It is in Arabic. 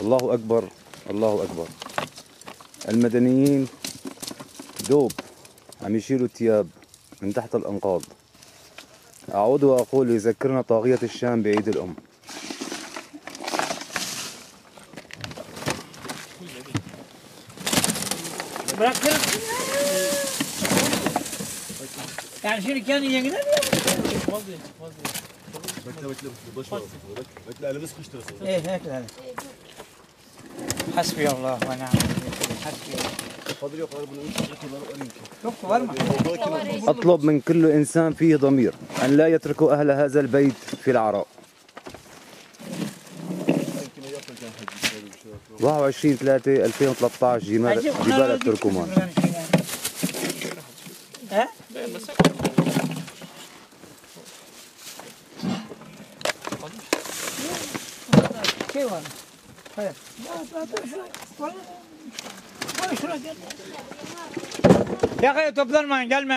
الله أكبر الله أكبر المدنيين دوب عم يشيلوا الثياب من تحت الأنقاض أعود وأقول يذكرنا طاغية الشام بعيد الأم. Bekle bekle boş ver. Bekle, حسبي الله ونعم الوكيل? أطلب من كل إنسان فيه ضمير أن لا يتركوا أهل هذا البيت في العراء Seninkine yaparken hacı şöyle bir şey yapıyor. 21 3 2013 جبال جبال التركمان? Şey var. Hayır. Ya, dur şuraya. Koy. Şuraya. Yakaya toplanmayın gelmeyin.